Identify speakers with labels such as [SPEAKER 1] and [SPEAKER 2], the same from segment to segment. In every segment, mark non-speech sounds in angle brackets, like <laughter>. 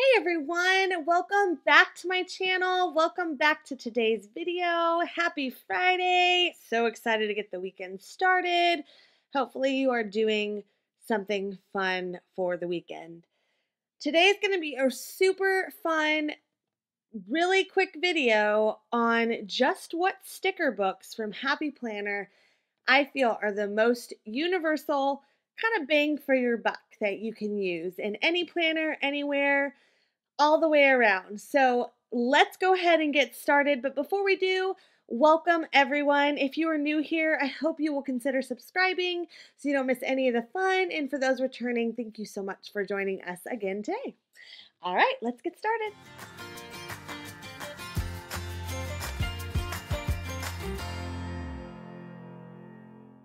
[SPEAKER 1] Hey everyone, welcome back to my channel. Welcome back to today's video. Happy Friday. So excited to get the weekend started. Hopefully you are doing something fun for the weekend. Today is going to be a super fun, really quick video on just what sticker books from Happy Planner I feel are the most universal kind of bang for your buck that you can use in any planner, anywhere all the way around. So let's go ahead and get started. But before we do, welcome everyone. If you are new here, I hope you will consider subscribing so you don't miss any of the fun. And for those returning, thank you so much for joining us again today. All right, let's get started.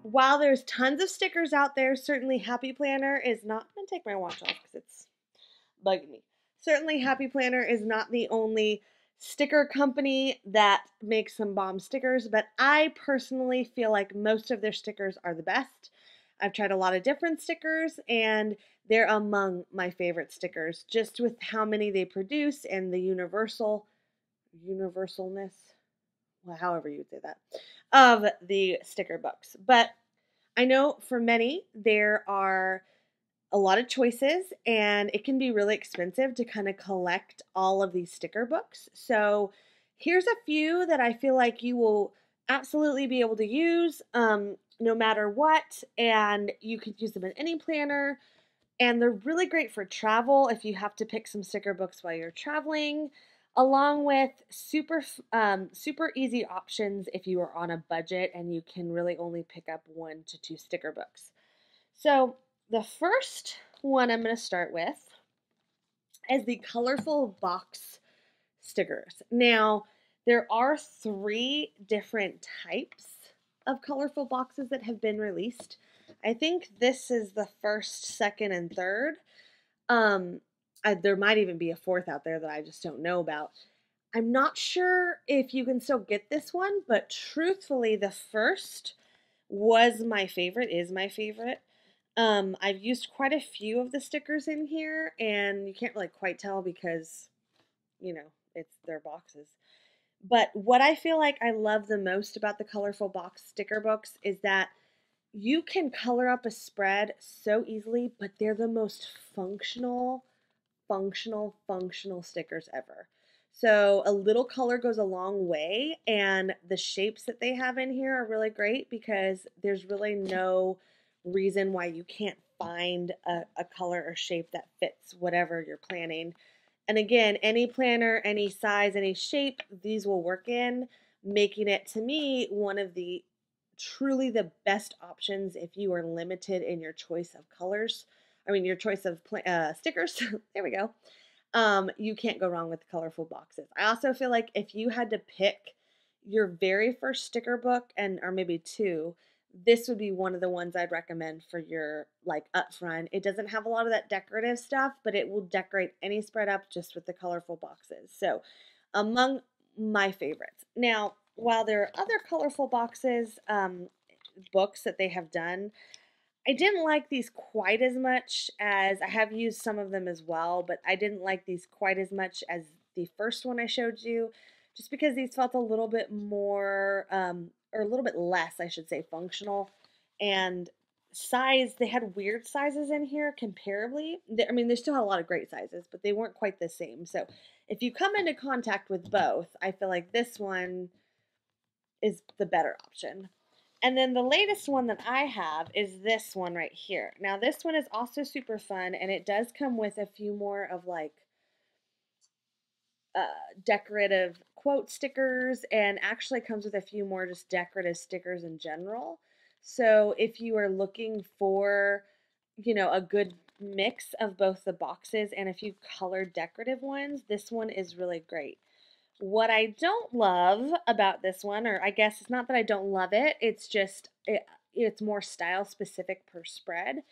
[SPEAKER 1] While there's tons of stickers out there, certainly Happy Planner is not. Going to take my watch off because it's bugging me certainly Happy Planner is not the only sticker company that makes some bomb stickers, but I personally feel like most of their stickers are the best. I've tried a lot of different stickers and they're among my favorite stickers just with how many they produce and the universal universalness, well, however you would say that, of the sticker books. But I know for many there are a lot of choices and it can be really expensive to kind of collect all of these sticker books. So here's a few that I feel like you will absolutely be able to use um, no matter what and you could use them in any planner and they're really great for travel if you have to pick some sticker books while you're traveling along with super um, super easy options if you are on a budget and you can really only pick up one to two sticker books. So the first one I'm going to start with is the colorful box stickers. Now, there are three different types of colorful boxes that have been released. I think this is the first, second, and third. Um, I, there might even be a fourth out there that I just don't know about. I'm not sure if you can still get this one, but truthfully, the first was my favorite, is my favorite. Um, I've used quite a few of the stickers in here, and you can't really quite tell because, you know, it's their boxes. But what I feel like I love the most about the colorful box sticker books is that you can color up a spread so easily, but they're the most functional, functional, functional stickers ever. So a little color goes a long way, and the shapes that they have in here are really great because there's really no reason why you can't find a, a color or shape that fits whatever you're planning. And again, any planner, any size, any shape, these will work in, making it to me one of the truly the best options if you are limited in your choice of colors. I mean, your choice of uh, stickers. <laughs> there we go. Um, you can't go wrong with colorful boxes. I also feel like if you had to pick your very first sticker book and or maybe two this would be one of the ones I'd recommend for your like up front. It doesn't have a lot of that decorative stuff, but it will decorate any spread up just with the colorful boxes. So among my favorites. Now, while there are other colorful boxes, um, books that they have done, I didn't like these quite as much as I have used some of them as well, but I didn't like these quite as much as the first one I showed you, just because these felt a little bit more um, or a little bit less, I should say, functional. And size, they had weird sizes in here comparably. I mean, they still had a lot of great sizes, but they weren't quite the same. So if you come into contact with both, I feel like this one is the better option. And then the latest one that I have is this one right here. Now, this one is also super fun, and it does come with a few more of like uh, decorative quote stickers and actually comes with a few more just decorative stickers in general. So if you are looking for, you know, a good mix of both the boxes and a few colored decorative ones, this one is really great. What I don't love about this one, or I guess it's not that I don't love it, it's just it, it's more style specific per spread,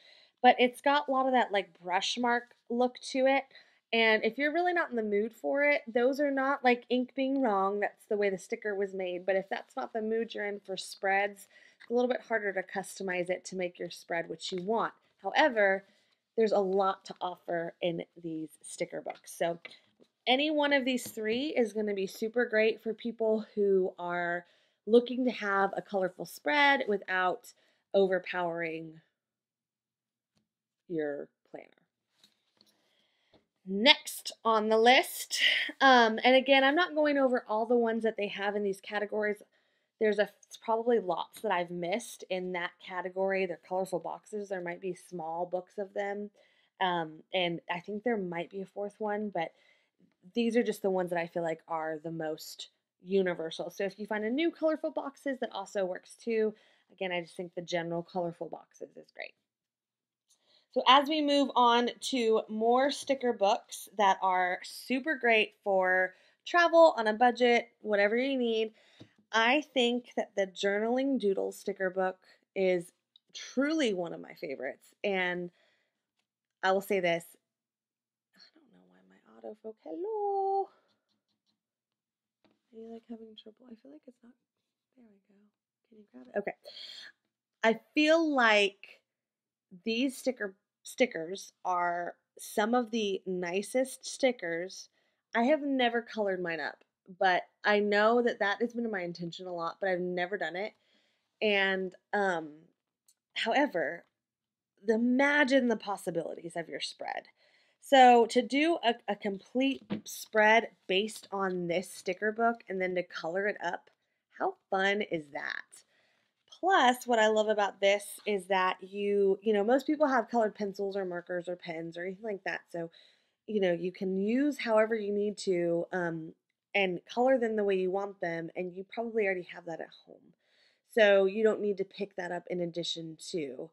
[SPEAKER 1] but it's got a lot of that like brush mark look to it. And if you're really not in the mood for it, those are not like ink being wrong. That's the way the sticker was made. But if that's not the mood you're in for spreads, it's a little bit harder to customize it to make your spread what you want. However, there's a lot to offer in these sticker books. So any one of these three is going to be super great for people who are looking to have a colorful spread without overpowering your. Next on the list, um, and again, I'm not going over all the ones that they have in these categories. There's a probably lots that I've missed in that category. They're colorful boxes. There might be small books of them, um, and I think there might be a fourth one, but these are just the ones that I feel like are the most universal. So if you find a new colorful boxes, that also works too. Again, I just think the general colorful boxes is great. So as we move on to more sticker books that are super great for travel on a budget, whatever you need, I think that the Journaling Doodle sticker book is truly one of my favorites. And I will say this I don't know why my autofocus. Hello. Are you like having trouble? I feel like it's not. There we go. Can you grab it? Okay. I feel like these sticker stickers are some of the nicest stickers. I have never colored mine up, but I know that that has been my intention a lot, but I've never done it. And um however, imagine the possibilities of your spread. So to do a, a complete spread based on this sticker book and then to color it up, how fun is that? Plus, what I love about this is that you, you know, most people have colored pencils or markers or pens or anything like that. So, you know, you can use however you need to um, and color them the way you want them. And you probably already have that at home. So you don't need to pick that up in addition to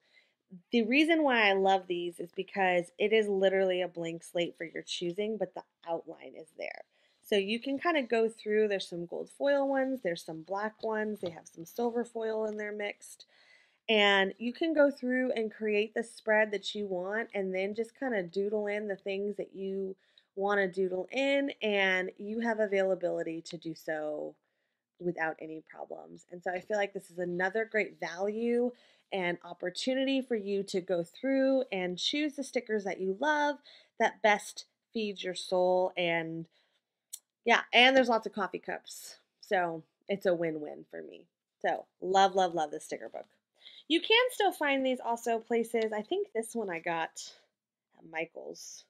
[SPEAKER 1] the reason why I love these is because it is literally a blank slate for your choosing, but the outline is there. So you can kind of go through, there's some gold foil ones, there's some black ones, they have some silver foil in there mixed. And you can go through and create the spread that you want and then just kind of doodle in the things that you want to doodle in and you have availability to do so without any problems. And so I feel like this is another great value and opportunity for you to go through and choose the stickers that you love that best feeds your soul and yeah, and there's lots of coffee cups. So it's a win-win for me. So love, love, love this sticker book. You can still find these also places. I think this one I got at Michael's.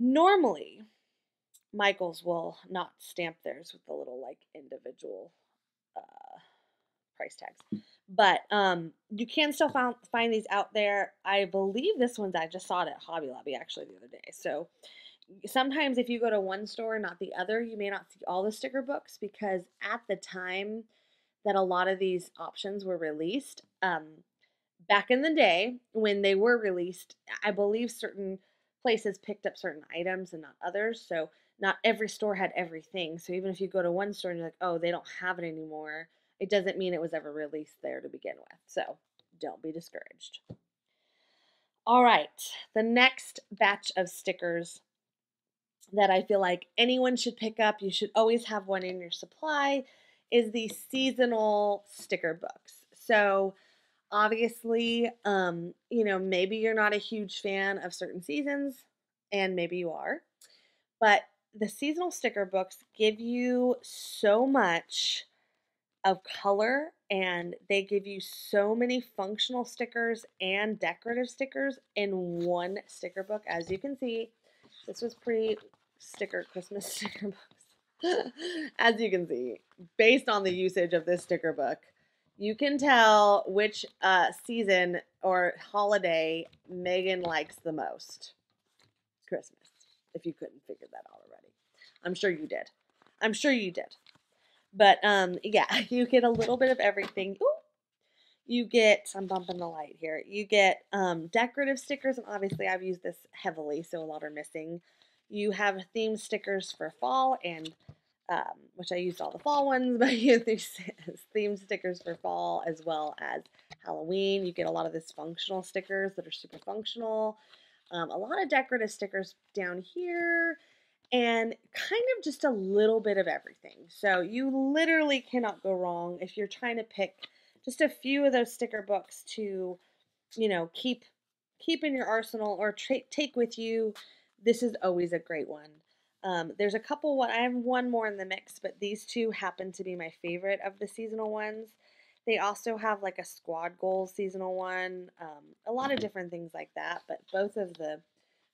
[SPEAKER 1] Normally, Michael's will not stamp theirs with the little like individual uh, price tags. But um, you can still find, find these out there. I believe this one's, I just saw it at Hobby Lobby actually the other day. So sometimes if you go to one store and not the other, you may not see all the sticker books because at the time that a lot of these options were released, um, back in the day when they were released, I believe certain places picked up certain items and not others. So not every store had everything. So even if you go to one store and you're like, oh, they don't have it anymore, it doesn't mean it was ever released there to begin with. So don't be discouraged. All right, the next batch of stickers that I feel like anyone should pick up, you should always have one in your supply, is the seasonal sticker books. So, obviously, um, you know, maybe you're not a huge fan of certain seasons, and maybe you are, but the seasonal sticker books give you so much of color and they give you so many functional stickers and decorative stickers in one sticker book. As you can see, this was pre sticker Christmas <laughs> sticker books. As you can see, based on the usage of this sticker book, you can tell which uh, season or holiday Megan likes the most. Christmas, if you couldn't figure that out already. I'm sure you did. I'm sure you did. But um, yeah, <laughs> you get a little bit of everything. Ooh, you get, I'm bumping the light here. You get um, decorative stickers, and obviously I've used this heavily, so a lot are missing. You have theme stickers for fall and um, which I used all the fall ones, <laughs> but you have these <laughs> theme stickers for fall as well as Halloween. You get a lot of this functional stickers that are super functional. Um, a lot of decorative stickers down here and kind of just a little bit of everything. So you literally cannot go wrong if you're trying to pick just a few of those sticker books to, you know, keep keep in your arsenal or take with you, this is always a great one. Um, there's a couple, what I have one more in the mix, but these two happen to be my favorite of the seasonal ones. They also have like a squad goals seasonal one, um, a lot of different things like that. But both of the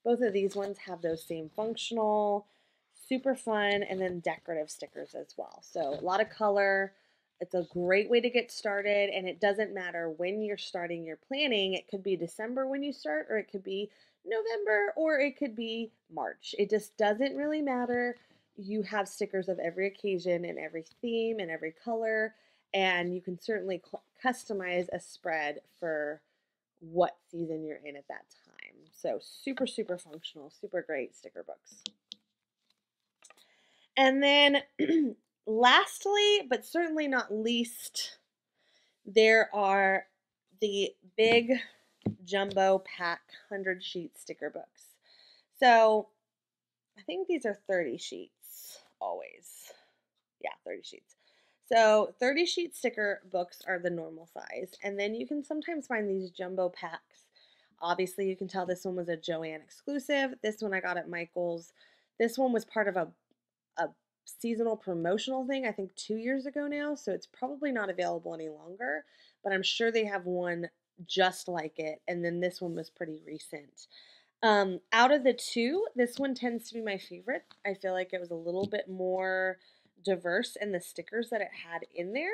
[SPEAKER 1] both of these ones have those same functional, super fun, and then decorative stickers as well. So a lot of color. It's a great way to get started, and it doesn't matter when you're starting your planning. It could be December when you start, or it could be November, or it could be March. It just doesn't really matter. You have stickers of every occasion and every theme and every color and you can certainly customize a spread for what season you're in at that time. So super, super functional, super great sticker books. And then <clears throat> lastly, but certainly not least, there are the big jumbo pack 100 sheet sticker books. So I think these are 30 sheets always. Yeah, 30 sheets. So 30 sheet sticker books are the normal size. And then you can sometimes find these jumbo packs. Obviously, you can tell this one was a Joann exclusive. This one I got at Michael's. This one was part of a, a seasonal promotional thing, I think two years ago now. So it's probably not available any longer. But I'm sure they have one just like it. And then this one was pretty recent. Um, out of the two, this one tends to be my favorite. I feel like it was a little bit more diverse in the stickers that it had in there.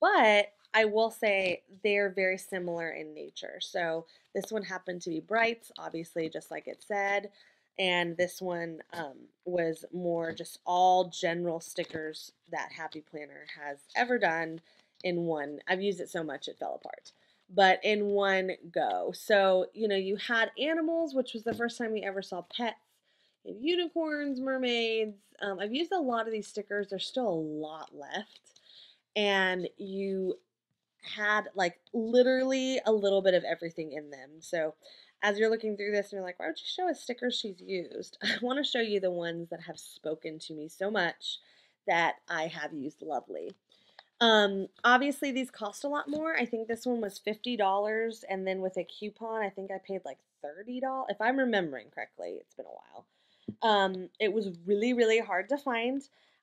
[SPEAKER 1] But I will say they're very similar in nature. So this one happened to be brights, obviously, just like it said. And this one um, was more just all general stickers that Happy Planner has ever done in one. I've used it so much it fell apart, but in one go. So, you know, you had animals, which was the first time we ever saw pets unicorns, mermaids. Um, I've used a lot of these stickers. There's still a lot left. And you had like literally a little bit of everything in them. So as you're looking through this and you're like, why don't you show us stickers she's used? <laughs> I want to show you the ones that have spoken to me so much that I have used lovely. Um, obviously these cost a lot more. I think this one was $50 and then with a coupon, I think I paid like $30. If I'm remembering correctly, it's been a while. Um, it was really, really hard to find.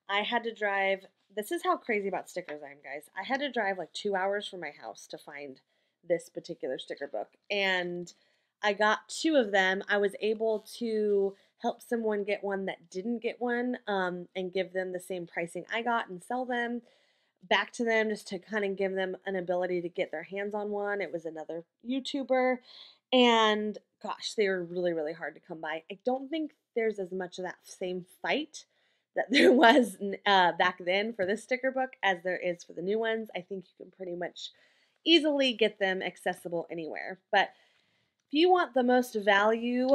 [SPEAKER 1] I had to drive. This is how crazy about stickers I am, guys. I had to drive like two hours from my house to find this particular sticker book. And I got two of them. I was able to help someone get one that didn't get one um, and give them the same pricing I got and sell them back to them just to kind of give them an ability to get their hands on one. It was another YouTuber. And gosh, they were really, really hard to come by. I don't think there's as much of that same fight that <laughs> there was uh, back then for this sticker book as there is for the new ones. I think you can pretty much easily get them accessible anywhere. But if you want the most value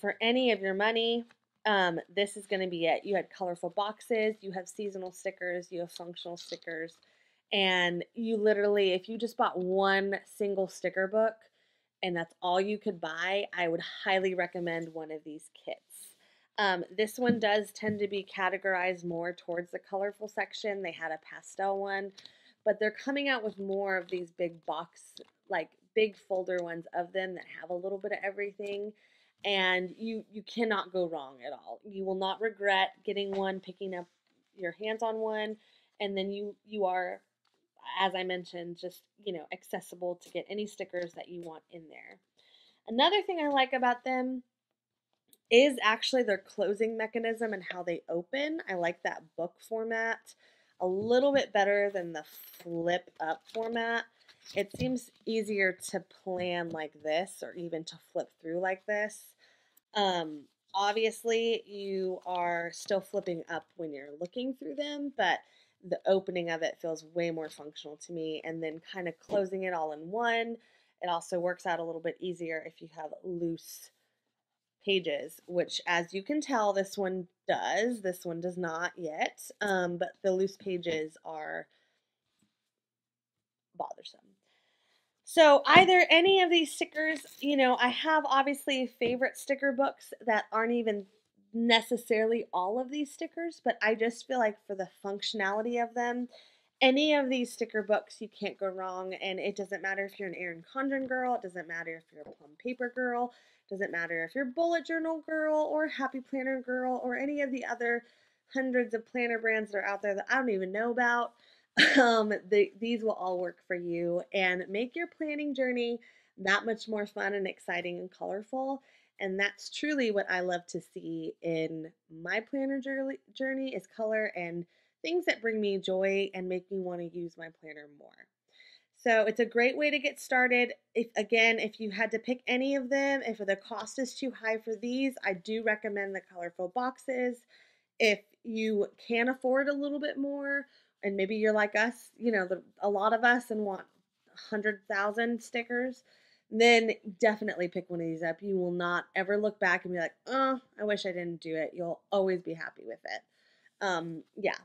[SPEAKER 1] for any of your money, um, this is going to be it. You had colorful boxes, you have seasonal stickers, you have functional stickers, and you literally, if you just bought one single sticker book and that's all you could buy, I would highly recommend one of these kits. Um, this one does tend to be categorized more towards the colorful section. They had a pastel one, but they're coming out with more of these big box, like big folder ones of them that have a little bit of everything. And you you cannot go wrong at all. You will not regret getting one, picking up your hands on one, and then you you are, as I mentioned, just you know accessible to get any stickers that you want in there. Another thing I like about them is actually their closing mechanism and how they open. I like that book format a little bit better than the flip up format. It seems easier to plan like this or even to flip through like this. Um, obviously, you are still flipping up when you're looking through them, but the opening of it feels way more functional to me. And then kind of closing it all in one. It also works out a little bit easier if you have loose pages, which as you can tell, this one does. This one does not yet, um, but the loose pages are bothersome. So either any of these stickers, you know, I have obviously favorite sticker books that aren't even necessarily all of these stickers, but I just feel like for the functionality of them any of these sticker books, you can't go wrong. And it doesn't matter if you're an Erin Condren girl, it doesn't matter if you're a plum paper girl, it doesn't matter if you're bullet journal girl or happy planner girl or any of the other hundreds of planner brands that are out there that I don't even know about. <laughs> Um, the, these will all work for you and make your planning journey that much more fun and exciting and colorful. And that's truly what I love to see in my planner journey is color and things that bring me joy and make me want to use my planner more. So it's a great way to get started. If again, if you had to pick any of them, if the cost is too high for these, I do recommend the colorful boxes. If you can afford a little bit more, and maybe you're like us, you know, the, a lot of us and want 100,000 stickers, then definitely pick one of these up. You will not ever look back and be like, oh, I wish I didn't do it. You'll always be happy with it. Um, yeah,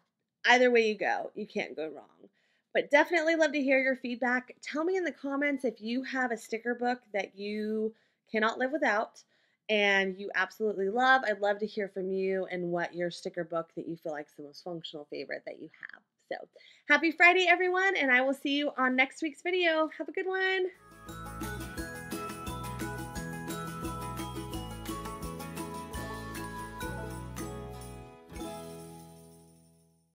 [SPEAKER 1] either way you go, you can't go wrong. But definitely love to hear your feedback. Tell me in the comments if you have a sticker book that you cannot live without and you absolutely love. I'd love to hear from you and what your sticker book that you feel like is the most functional favorite that you have. So happy Friday, everyone, and I will see you on next week's video. Have a good one.